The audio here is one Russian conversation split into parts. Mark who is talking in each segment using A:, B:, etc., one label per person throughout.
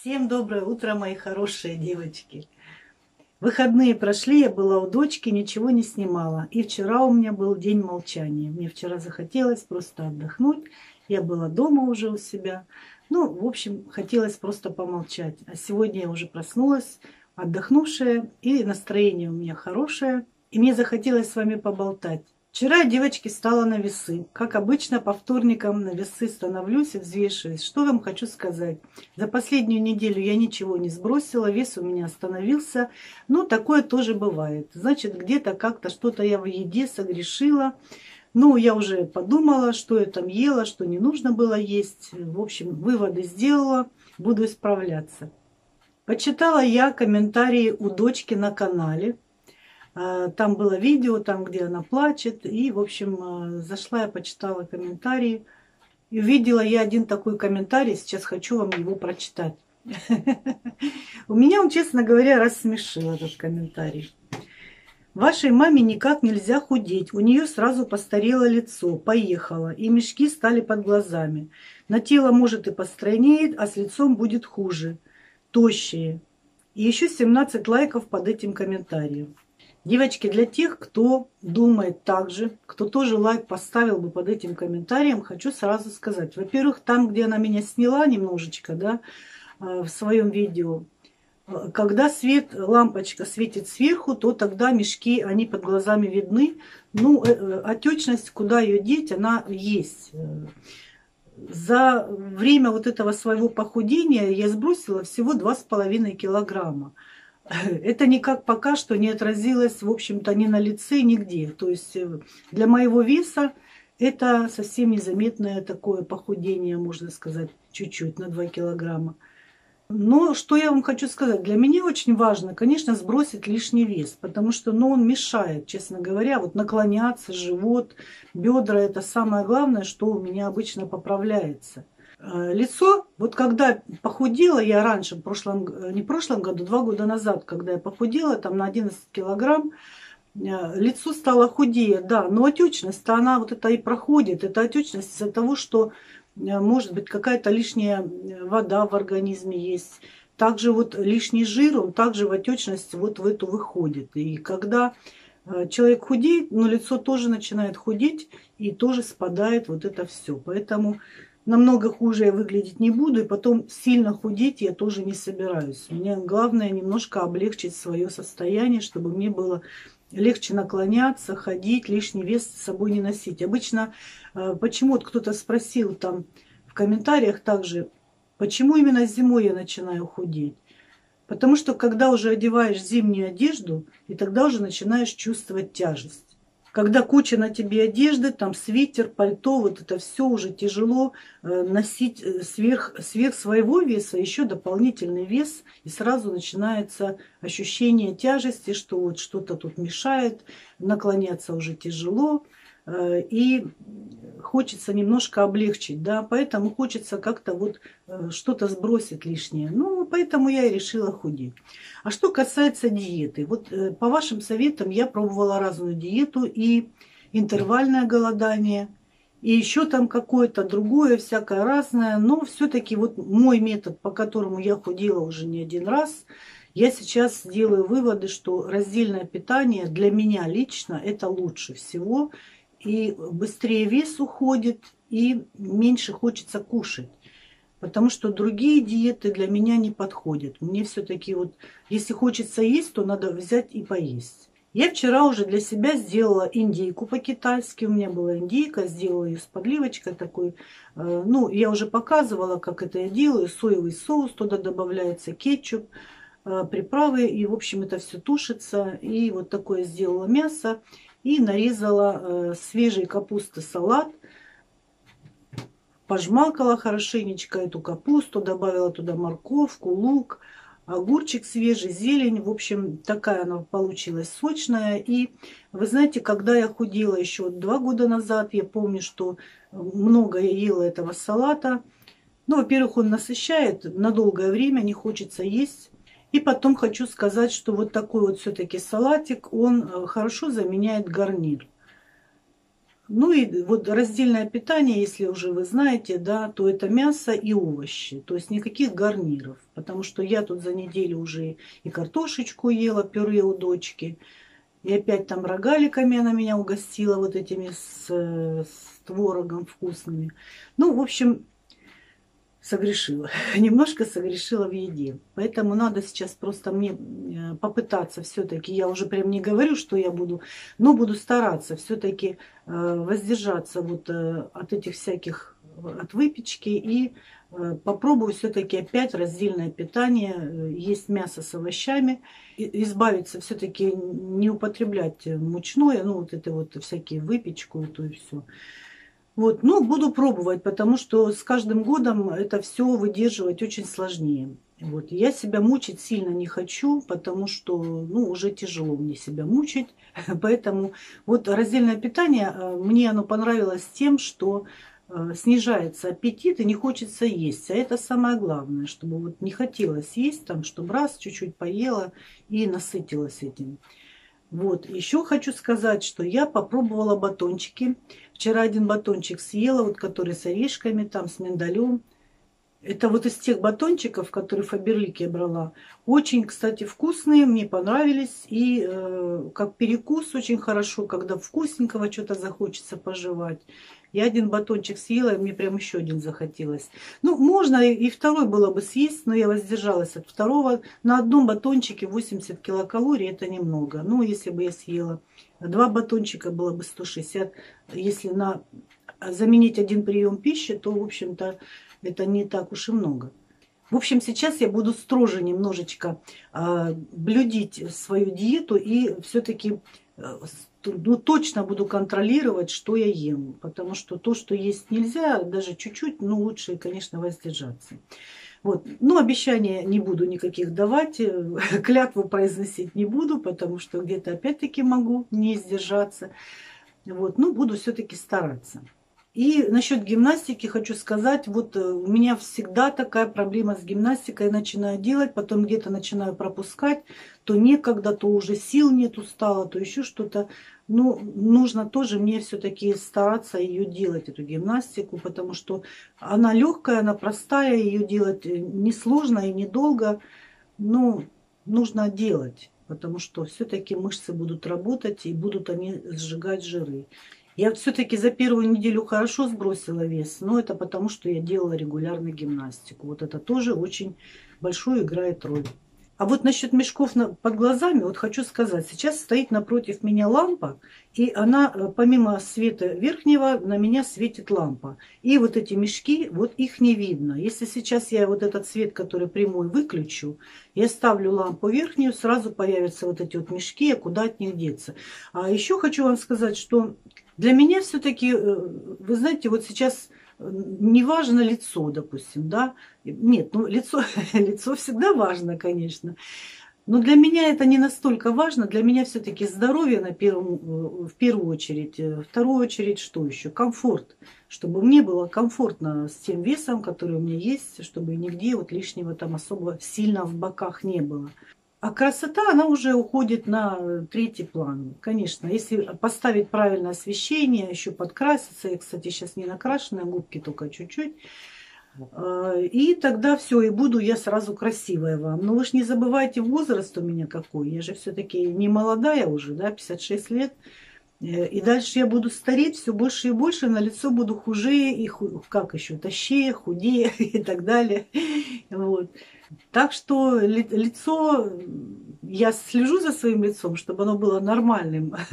A: Всем доброе утро, мои хорошие девочки. Выходные прошли, я была у дочки, ничего не снимала. И вчера у меня был день молчания. Мне вчера захотелось просто отдохнуть. Я была дома уже у себя. Ну, в общем, хотелось просто помолчать. А сегодня я уже проснулась, отдохнувшая, и настроение у меня хорошее. И мне захотелось с вами поболтать. Вчера девочки стала на весы. Как обычно, по вторникам на весы становлюсь и взвешиваюсь. Что вам хочу сказать? За последнюю неделю я ничего не сбросила, вес у меня остановился. Но такое тоже бывает. Значит, где-то как-то что-то я в еде согрешила. Ну, я уже подумала, что я там ела, что не нужно было есть. В общем, выводы сделала, буду исправляться. Почитала я комментарии у дочки на канале. А, там было видео, там, где она плачет. И, в общем, а, зашла я, почитала комментарии. И увидела я один такой комментарий. Сейчас хочу вам его прочитать. У меня он, честно говоря, рассмешил этот комментарий. Вашей маме никак нельзя худеть. У нее сразу постарело лицо, поехало, и мешки стали под глазами. На тело, может, и постройнеет, а с лицом будет хуже. Тощие. И еще 17 лайков под этим комментарием. Девочки, для тех, кто думает так же, кто тоже лайк поставил бы под этим комментарием, хочу сразу сказать. Во-первых, там, где она меня сняла немножечко, да, э, в своем видео, э, когда свет, лампочка светит сверху, то тогда мешки, они под глазами видны. Ну, э, отечность, куда ее деть, она есть. За время вот этого своего похудения я сбросила всего 2,5 килограмма это никак пока что не отразилось, в общем-то, ни на лице, нигде. То есть э, для моего веса это совсем незаметное такое похудение, можно сказать, чуть-чуть, на 2 килограмма. Но что я вам хочу сказать, для меня очень важно, конечно, сбросить лишний вес, потому что ну, он мешает, честно говоря, вот наклоняться, живот, бедра, это самое главное, что у меня обычно поправляется. Э, лицо, вот когда похудела я раньше, в прошлом, э, не в прошлом году, два года назад, когда я похудела там на 11 килограмм, э, лицо стало худее, да, но отечность-то она вот это и проходит. Это отечность из-за того, что может быть какая-то лишняя вода в организме есть. Также вот лишний жир, он также в отечность вот в эту выходит. И когда человек худеет, но лицо тоже начинает худеть и тоже спадает вот это все. Поэтому намного хуже я выглядеть не буду, и потом сильно худеть я тоже не собираюсь. Мне главное немножко облегчить свое состояние, чтобы мне было легче наклоняться, ходить, лишний вес с собой не носить. Обычно, э, почему вот кто-то спросил там в комментариях также, почему именно зимой я начинаю худеть? Потому что когда уже одеваешь зимнюю одежду, и тогда уже начинаешь чувствовать тяжесть. Когда куча на тебе одежды, там свитер, пальто, вот это все уже тяжело э, носить э, сверх, сверх своего веса, еще дополнительный вес, и сразу начинается ощущение тяжести, что вот что-то тут мешает, наклоняться уже тяжело, и хочется немножко облегчить, да, поэтому хочется как-то вот что-то сбросить лишнее. Ну, поэтому я и решила худеть. А что касается диеты, вот э, по вашим советам я пробовала разную диету и интервальное голодание, и еще там какое-то другое, всякое разное, но все-таки вот мой метод, по которому я худела уже не один раз, я сейчас делаю выводы, что раздельное питание для меня лично это лучше всего, и быстрее вес уходит, и меньше хочется кушать. Потому что другие диеты для меня не подходят. Мне все-таки вот, если хочется есть, то надо взять и поесть. Я вчера уже для себя сделала индейку по-китайски. У меня была индейка, сделала ее с подливочкой такой. Э, ну, я уже показывала, как это я делаю. Соевый соус, туда добавляется кетчуп, э, приправы. И, в общем, это все тушится. И вот такое сделала мясо. И нарезала э, свежей капусты салат пожмакала хорошенечко эту капусту, добавила туда морковку, лук, огурчик свежий, зелень. В общем, такая она получилась сочная. И вы знаете, когда я худела еще два года назад, я помню, что много я ела этого салата. Ну, во-первых, он насыщает на долгое время, не хочется есть. И потом хочу сказать, что вот такой вот все-таки салатик, он э, хорошо заменяет гарнир. Ну и вот раздельное питание, если уже вы знаете, да, то это мясо и овощи, то есть никаких гарниров, потому что я тут за неделю уже и картошечку ела, пюре у дочки, и опять там рогаликами она меня угостила вот этими с, с творогом вкусными. Ну, в общем, согрешила. Немножко согрешила в еде. Поэтому надо сейчас просто мне э, попытаться все-таки, я уже прям не говорю, что я буду, но буду стараться все-таки э, воздержаться вот э, от этих всяких, от выпечки и попробую все-таки опять раздельное питание, есть мясо с овощами, избавиться все-таки не употреблять мучное, ну вот это вот всякие выпечку, то и все. Вот, ну, буду пробовать, потому что с каждым годом это все выдерживать очень сложнее. Вот. Я себя мучить сильно не хочу, потому что ну, уже тяжело мне себя мучить. Поэтому вот раздельное питание, э, мне оно понравилось тем, что э, снижается аппетит и не хочется есть. А это самое главное, чтобы вот не хотелось есть, там, чтобы раз чуть-чуть поела и насытилась этим. Вот. Еще хочу сказать, что я попробовала батончики. Вчера один батончик съела, вот который с орешками, там, с миндалем. Это вот из тех батончиков, которые Фаберлик я брала. Очень, кстати, вкусные, мне понравились. И э, как перекус очень хорошо, когда вкусненького что-то захочется пожевать. Я один батончик съела, и мне прям еще один захотелось. Ну, можно и второй было бы съесть, но я воздержалась от второго. На одном батончике 80 килокалорий, это немного. Ну, если бы я съела два батончика, было бы 160. Если на заменить один прием пищи, то, в общем-то, это не так уж и много. В общем, сейчас я буду строже немножечко э, блюдить свою диету и все-таки э, ну, точно буду контролировать, что я ем. Потому что то, что есть нельзя, даже чуть-чуть, ну, лучше, конечно, воздержаться. Вот. Ну, обещания не буду никаких давать, э, клятву произносить не буду, потому что где-то опять-таки могу не сдержаться. Вот. Ну, буду все-таки стараться. И насчет гимнастики хочу сказать, вот э, у меня всегда такая проблема с гимнастикой. Начинаю делать, потом где-то начинаю пропускать, то некогда, то уже сил нет, устала, то еще что-то. Ну, нужно тоже мне все-таки стараться ее делать, эту гимнастику, потому что она легкая, она простая, ее делать э, несложно и недолго. Но нужно делать, потому что все-таки мышцы будут работать и будут они сжигать жиры. Я все-таки за первую неделю хорошо сбросила вес, но это потому, что я делала регулярно гимнастику. Вот это тоже очень большую играет роль. А вот насчет мешков под глазами, вот хочу сказать, сейчас стоит напротив меня лампа, и она, э, помимо света верхнего, на меня светит лампа. И вот эти мешки, вот их не видно. Если сейчас я вот этот свет, который прямой, выключу, я ставлю лампу верхнюю, сразу появятся вот эти вот мешки, куда от них деться. А еще хочу вам сказать, что для меня все-таки, э, вы знаете, вот сейчас э, не важно лицо, допустим, да. Нет, ну лицо, лицо всегда важно, конечно. Но для меня это не настолько важно. Для меня все-таки здоровье на первом, э, в первую очередь. Вторую очередь что еще? Комфорт. Чтобы мне было комфортно с тем весом, который у меня есть, чтобы нигде вот лишнего там особо сильно в боках не было. А красота, она уже уходит на третий план. Конечно, если поставить правильное освещение, еще подкраситься. Я, кстати, сейчас не накрашенная, губки только чуть-чуть. А, и тогда все, и буду я сразу красивая вам. Но вы же не забывайте возраст у меня какой. Я же все-таки не молодая уже, да, 56 лет. Э, и дальше я буду стареть все больше и больше, на лицо буду хуже и ху... как еще, тащее, худее и так далее. Вот. Так что лицо, я слежу за своим лицом, чтобы оно было нормальным.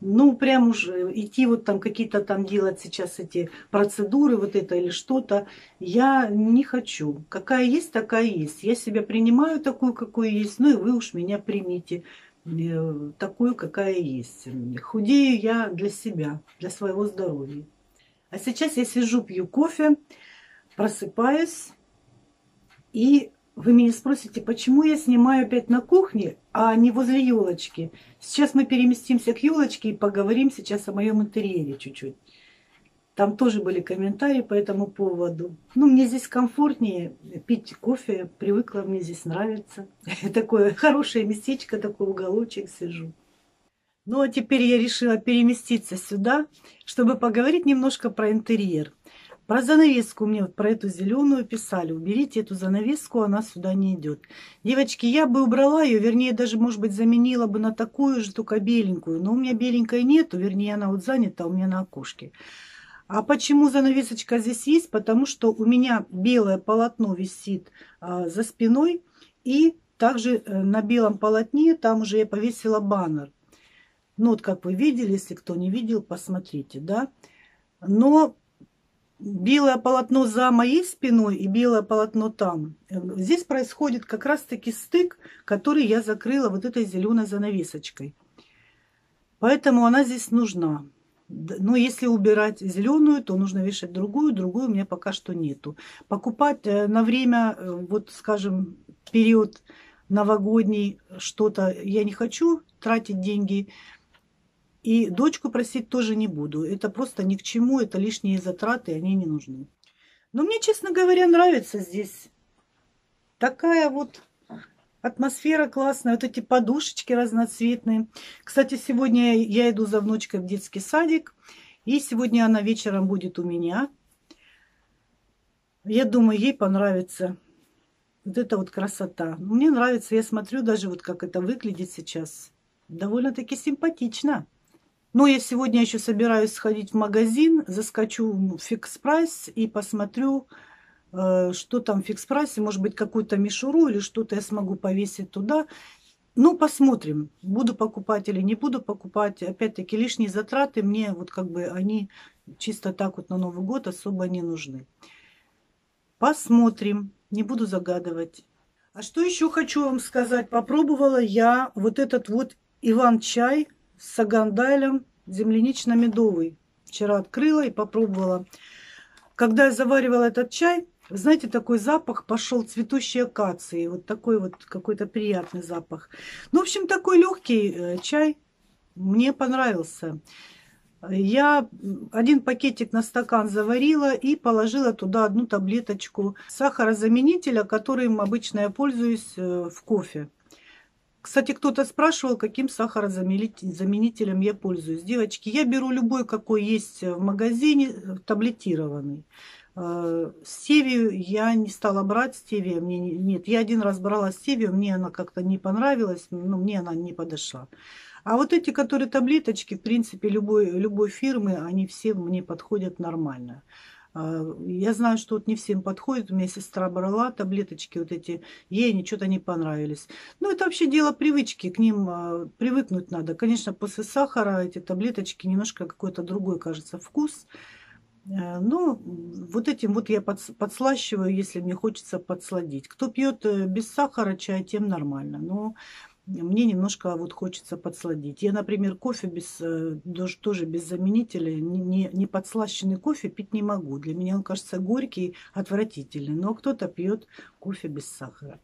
A: Ну, прям уж идти вот там какие-то там делать сейчас эти процедуры, вот это или что-то, я не хочу. Какая есть, такая есть. Я себя принимаю такую, какую есть, ну и вы уж меня примите э, такую, какая есть. Худею я для себя, для своего здоровья. А сейчас я сижу, пью кофе, просыпаюсь, и вы меня спросите, почему я снимаю опять на кухне, а не возле елочки. Сейчас мы переместимся к елочке и поговорим сейчас о моем интерьере чуть-чуть. Там тоже были комментарии по этому поводу. Ну, мне здесь комфортнее пить кофе, привыкла, мне здесь нравится. Такое хорошее местечко, такой уголочек сижу. Ну а теперь я решила переместиться сюда, чтобы поговорить немножко про интерьер. Про занавеску мне, вот про эту зеленую писали. Уберите эту занавеску, она сюда не идет. Девочки, я бы убрала ее, вернее, даже, может быть, заменила бы на такую же, только беленькую. Но у меня беленькой нету, вернее, она вот занята у меня на окошке. А почему занавесочка здесь есть? Потому что у меня белое полотно висит а, за спиной. И также э, на белом полотне там уже я повесила баннер. Ну, вот как вы видели, если кто не видел, посмотрите, да. Но белое полотно за моей спиной и белое полотно там. Здесь происходит как раз-таки стык, который я закрыла вот этой зеленой занавесочкой. Поэтому она здесь нужна. Но если убирать зеленую, то нужно вешать другую. Другую у меня пока что нету. Покупать э, на время, э, вот скажем, период новогодний что-то я не хочу тратить деньги. И дочку просить тоже не буду. Это просто ни к чему, это лишние затраты, они не нужны. Но мне, честно говоря, нравится здесь. Такая вот атмосфера классная, вот эти подушечки разноцветные. Кстати, сегодня я иду за внучкой в детский садик, и сегодня она вечером будет у меня. Я думаю, ей понравится вот эта вот красота. Мне нравится, я смотрю даже вот как это выглядит сейчас. Довольно-таки симпатично. Но я сегодня еще собираюсь сходить в магазин, заскочу в Fix Price и посмотрю, э, что там в Fix Price. Может быть, какую-то мишуру или что-то я смогу повесить туда. Ну, посмотрим, буду покупать или не буду покупать. Опять-таки, лишние затраты мне, вот как бы они чисто так вот на Новый год особо не нужны. Посмотрим, не буду загадывать. А что еще хочу вам сказать? Попробовала я вот этот вот Иван-чай с сагандайлем землянично-медовый. Вчера открыла и попробовала. Когда я заваривала этот чай, знаете, такой запах пошел цветущей акации. Вот такой вот какой-то приятный запах. Ну, в общем, такой легкий э, чай. Мне понравился. Я один пакетик на стакан заварила и положила туда одну таблеточку сахарозаменителя, которым обычно я пользуюсь э, в кофе. Кстати, кто-то спрашивал, каким сахарозаменителем я пользуюсь. Девочки, я беру любой, какой есть в магазине, таблетированный. Э, стевию я не стала брать, стевия мне нет. Я один раз брала стевию, мне она как-то не понравилась, но мне она не подошла. А вот эти, которые таблеточки, в принципе, любой, любой фирмы, они все мне подходят нормально. А, я знаю, что вот не всем подходит. У меня сестра брала таблеточки вот эти, ей они что-то не понравились. Ну, это вообще дело привычки, к ним а, привыкнуть надо. Конечно, после сахара эти таблеточки немножко какой-то другой, кажется, вкус. Э, ну, вот этим вот я подслащиваю, если мне хочется подсладить. Кто пьет э, без сахара чай, тем нормально. Но мне немножко вот хочется подсладить. Я, например, кофе без, э, тоже без заменителя, не, не подслащенный кофе пить не могу. Для меня он кажется горький, отвратительный. Но кто-то пьет кофе без сахара.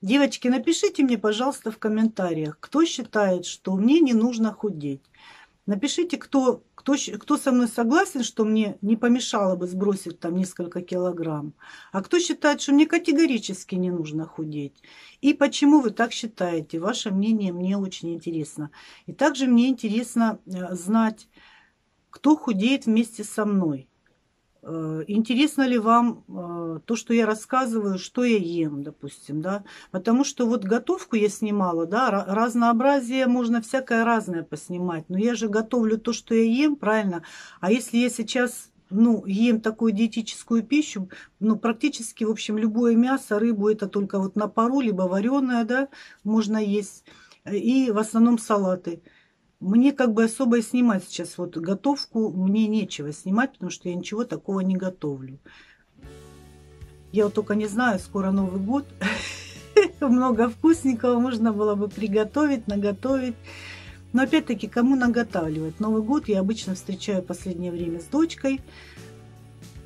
A: Девочки, напишите мне, пожалуйста, в комментариях, кто считает, что мне не нужно худеть. Напишите, кто, кто, кто со мной согласен, что мне не помешало бы сбросить там несколько килограмм, а кто считает, что мне категорически не нужно худеть. И почему вы так считаете? Ваше мнение мне очень интересно. И также мне интересно э, знать, кто худеет вместе со мной. Э, интересно ли вам э, то, что я рассказываю, что я ем, допустим, да? Потому что вот готовку я снимала, да, разнообразие можно всякое разное поснимать, но я же готовлю то, что я ем, правильно? А если я сейчас ну, ем такую диетическую пищу, ну, практически, в общем, любое мясо, рыбу, это только вот на пару, либо вареное, да, можно есть, и в основном салаты – мне как бы особо снимать сейчас вот готовку, мне нечего снимать, потому что я ничего такого не готовлю. Я вот только не знаю, скоро Новый год, много вкусненького можно было бы приготовить, наготовить. Но опять-таки, кому наготавливать? Новый год я обычно встречаю последнее время с дочкой.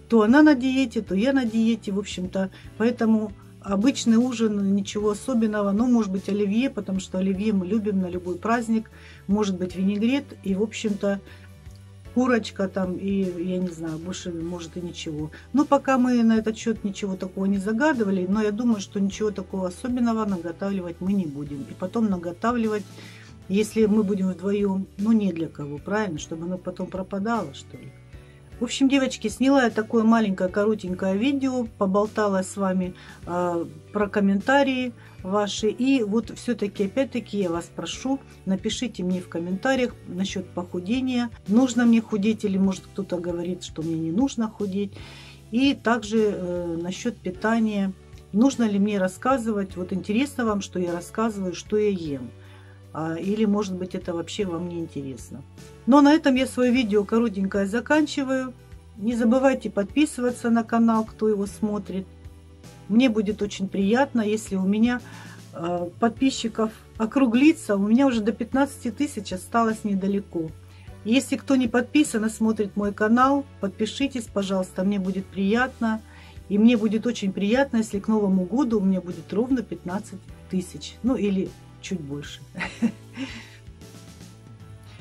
A: То она на диете, то я на диете, в общем-то. Поэтому обычный ужин, ничего особенного. Ну, может быть, оливье, потому что оливье мы любим на любой праздник. Может быть, винегрет и, в общем-то, курочка там и, я не знаю, больше, может, и ничего. Но пока мы на этот счет ничего такого не загадывали, но я думаю, что ничего такого особенного наготавливать мы не будем. И потом наготавливать Если мы будем вдвоем, ну не для кого, правильно? Чтобы оно потом пропадало, что ли? В общем, девочки, сняла я такое маленькое коротенькое видео, поболтала с вами э, про комментарии ваши. И вот все-таки, опять-таки, я вас прошу, напишите мне в комментариях насчет похудения. Нужно мне худеть или, может, кто-то говорит, что мне не нужно худеть. И также э, насчет питания. Нужно ли мне рассказывать? Вот интересно вам, что я рассказываю, что я ем. А, или, может быть, это вообще вам не интересно. Но на этом я свое видео коротенькое заканчиваю. Не забывайте подписываться на канал, кто его смотрит. Мне будет очень приятно, если у меня а, подписчиков округлится. У меня уже до 15 тысяч осталось недалеко. Если кто не подписан и смотрит мой канал, подпишитесь, пожалуйста, мне будет приятно. И мне будет очень приятно, если к Новому году у меня будет ровно 15 тысяч. Ну или чуть больше.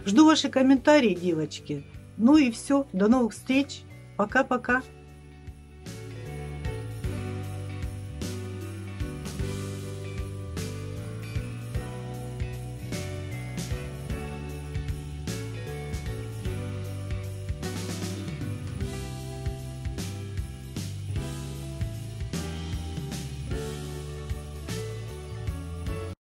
A: Жду ваши комментарии, девочки. Ну и все. До новых встреч. Пока-пока.